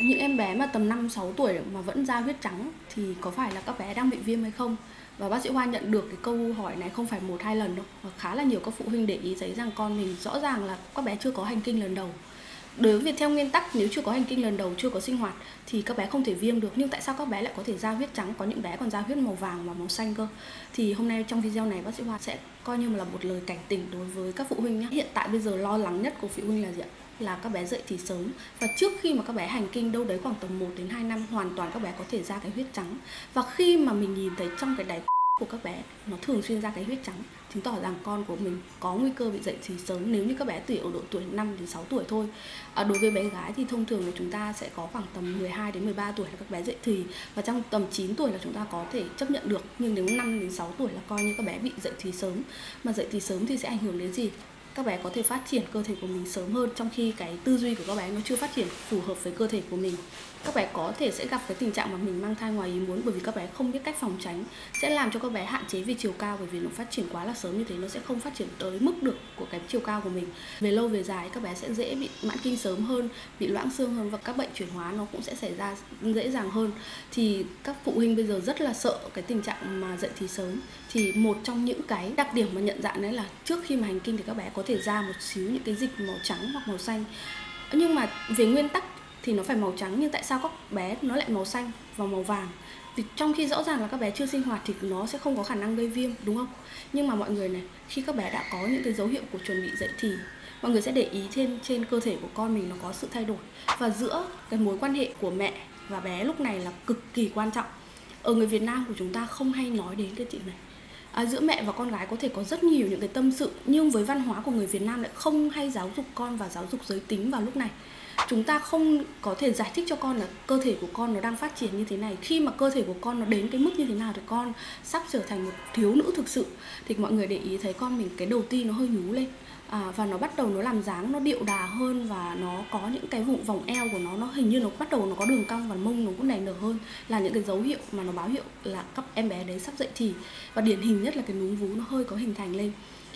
Những em bé mà tầm 5 6 tuổi mà vẫn ra huyết trắng thì có phải là các bé đang bị viêm hay không? Và bác sĩ Hoa nhận được cái câu hỏi này không phải một hai lần đâu và khá là nhiều các phụ huynh để ý thấy rằng con mình rõ ràng là các bé chưa có hành kinh lần đầu. Đối với theo nguyên tắc nếu chưa có hành kinh lần đầu, chưa có sinh hoạt thì các bé không thể viêm được nhưng tại sao các bé lại có thể ra huyết trắng, có những bé còn ra huyết màu vàng và màu xanh cơ. Thì hôm nay trong video này bác sĩ Hoa sẽ coi như là một lời cảnh tỉnh đối với các phụ huynh nhé. Hiện tại bây giờ lo lắng nhất của phụ huynh là gì ạ? Là các bé dậy thì sớm. Và trước khi mà các bé hành kinh đâu đấy khoảng tầm 1 đến 2 năm hoàn toàn các bé có thể ra cái huyết trắng. Và khi mà mình nhìn thấy trong cái đáy của các bé nó thường xuyên ra cái huyết trắng chứng tỏ rằng con của mình có nguy cơ bị dậy thì sớm. Nếu như các bé tuổi ở độ tuổi 5 đến 6 tuổi thôi. À, đối với bé gái thì thông thường là chúng ta sẽ có khoảng tầm 12 đến 13 tuổi là các bé dậy thì. Và trong tầm 9 tuổi là chúng ta có thể chấp nhận được. Nhưng nếu 5 đến 6 tuổi là coi như các bé bị dậy thì sớm. Mà dậy thì sớm thì sẽ ảnh hưởng đến gì? Các bé có thể phát triển cơ thể của mình sớm hơn trong khi cái tư duy của các bé nó chưa phát triển phù hợp với cơ thể của mình các bé có thể sẽ gặp cái tình trạng mà mình mang thai ngoài ý muốn bởi vì các bé không biết cách phòng tránh sẽ làm cho các bé hạn chế về chiều cao bởi vì nó phát triển quá là sớm như thế, nó sẽ không phát triển tới mức được của cái chiều cao của mình. Về lâu về dài, các bé sẽ dễ bị mãn kinh sớm hơn, bị loãng xương hơn và các bệnh chuyển hóa nó cũng sẽ xảy ra dễ dàng hơn. Thì các phụ huynh bây giờ rất là sợ cái tình trạng mà dậy thì sớm. Thì một trong những cái đặc điểm mà nhận dạng đấy là trước khi mà hành kinh thì các bé có thể ra một xíu những cái dịch màu trắng hoặc màu xanh. Nhưng mà về nguyên tắc thì nó phải màu trắng, nhưng tại sao các bé nó lại màu xanh và màu vàng? Vì trong khi rõ ràng là các bé chưa sinh hoạt thì nó sẽ không có khả năng gây viêm, đúng không? Nhưng mà mọi người này, khi các bé đã có những cái dấu hiệu của chuẩn bị dậy thì mọi người sẽ để ý trên trên cơ thể của con mình nó có sự thay đổi. Và giữa cái mối quan hệ của mẹ và bé lúc này là cực kỳ quan trọng. Ở người Việt Nam của chúng ta không hay nói đến cái chuyện này à, giữa mẹ và con gái có thể có rất nhiều những cái tâm sự nhưng với văn hóa của người Việt Nam lại không hay giáo dục con và giáo dục giới tính vào lúc này. Chúng ta không có thể giải thích cho con là cơ thể của con nó đang phát triển như thế này. Khi mà cơ thể của con nó đến cái mức như thế nào thì con sắp trở thành một thiếu nữ thực sự. Thì mọi người để ý thấy con mình cái đầu ti nó hơi nhú lên à, và nó bắt đầu nó làm dáng nó điệu đà hơn và nó có những cái vùng vòng eo của nó nó hình như nó bắt đầu nó có đường cong và mông nó cũng nảy nở hơn là những cái dấu hiệu mà nó báo hiệu là các em bé đấy sắp dậy thì. Và điển hình nhất là cái núm vú nó hơi có hình thành lên.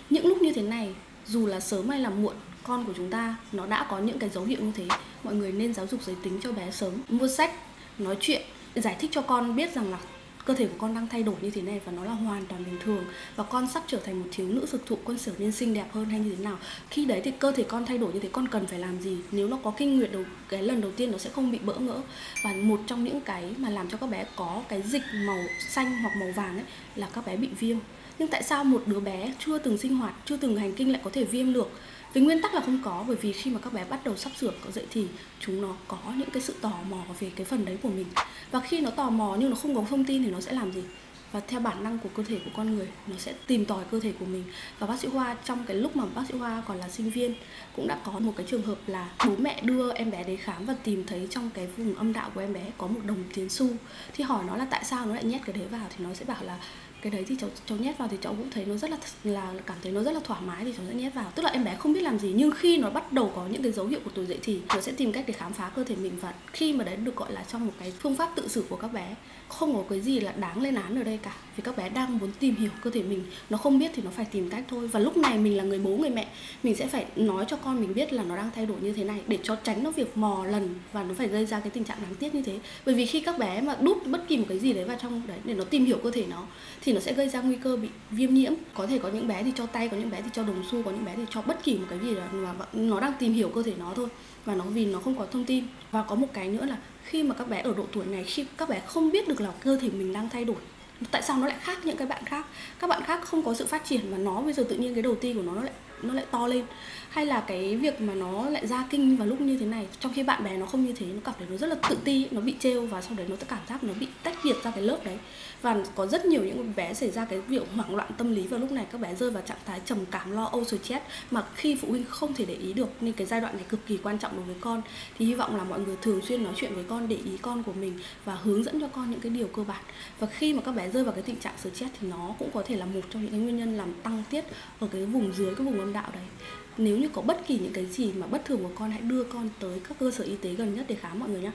Những lúc như thế này dù là sớm hay là muộn con của chúng ta nó đã có những cái dấu hiệu như thế. Mọi người nên giáo dục giới tính cho bé sớm. Mua sách nói chuyện giải thích cho con biết rằng là cơ thể của con đang thay đổi như thế này và nó là hoàn toàn bình thường và con sắp trở thành một thiếu nữ thực thụ, con trở nên xinh đẹp hơn hay như thế nào. Khi đấy thì cơ thể con thay đổi như thế, con cần phải làm gì? Nếu nó có kinh nguyệt đầu, cái lần đầu tiên nó sẽ không bị bỡ ngỡ. Và một trong những cái mà làm cho các bé có cái dịch màu xanh hoặc màu vàng ấy là các bé bị viêm. Nhưng tại sao một đứa bé chưa từng sinh hoạt, chưa từng hành kinh lại có thể viêm được? Về nguyên tắc là không có, bởi vì khi mà các bé bắt đầu sắp sửa có dậy thì chúng nó có những cái sự tò mò về cái phần đấy của mình. Và khi nó tò mò nhưng nó không có thông tin thì nó sẽ làm gì? Và theo bản năng của cơ thể của con người, nó sẽ tìm tòi cơ thể của mình. Và bác sĩ Hoa trong cái lúc mà bác sĩ Hoa còn là sinh viên cũng đã có một cái trường hợp là bố mẹ đưa em bé đến khám và tìm thấy trong cái vùng âm đạo của em bé có một đồng tiền xu. Thì hỏi nó là tại sao nó lại nhét cái đấy vào thì nó sẽ bảo là cái đấy thì cháu cháu nhét vào thì cháu cũng thấy nó rất là là cảm thấy nó rất là thoải mái thì cháu sẽ nhét vào. Tức là em bé không biết làm gì, nhưng khi nó bắt đầu có những cái dấu hiệu của tuổi dậy thì nó sẽ tìm cách để khám phá cơ thể mình. Và khi mà đấy được gọi là trong một cái phương pháp tự xử của các bé, không có cái gì là đáng lên án ở đây cả, vì các bé đang muốn tìm hiểu cơ thể mình. Nó không biết thì nó phải tìm cách thôi. Và lúc này mình là người bố, người mẹ, mình sẽ phải nói cho con mình biết là nó đang thay đổi như thế này để cho tránh nó việc mò lần và nó phải gây ra cái tình trạng đáng tiếc như thế. Bởi vì khi các bé mà đút bất kỳ một cái gì đấy vào trong đấy để nó tìm hiểu cơ thể nó, thì nó sẽ gây ra nguy cơ bị viêm nhiễm. Có thể có những bé thì cho tay, có những bé thì cho đồng xu, có những bé thì cho bất kỳ một cái gì mà nó đang tìm hiểu cơ thể nó thôi, và nó, vì nó không có thông tin. Và có một cái nữa là khi mà các bé ở độ tuổi này, khi các bé không biết được là cơ thể mình đang thay đổi, tại sao nó lại khác những cái bạn khác? Các bạn khác không có sự phát triển và nó bây giờ tự nhiên cái đầu ti của nó nó lại nó lại to lên. Hay là cái việc mà nó lại ra kinh vào lúc như thế này, trong khi bạn bè nó không như thế, nó cảm thấy nó rất là tự ti, nó bị trêu và sau đấy nó cảm giác nó bị tách biệt ra cái lớp đấy. Và có rất nhiều những bé xảy ra cái việc hoảng loạn tâm lý vào lúc này, các bé rơi vào trạng thái trầm cảm, lo âu rồi stress. Mà khi phụ huynh không thể để ý được nên cái giai đoạn này cực kỳ quan trọng đối với con. Thì hy vọng là mọi người thường xuyên nói chuyện với con, để ý con của mình và hướng dẫn cho con những cái điều cơ bản. Và khi mà các bé rơi vào cái tình trạng stress thì nó cũng có thể là một trong những cái nguyên nhân làm tăng tiết ở cái vùng dưới, cái vùng âm đạo đấy. Nếu như có bất kỳ những cái gì mà bất thường của con, hãy đưa con tới các cơ sở y tế gần nhất để khám mọi người nhé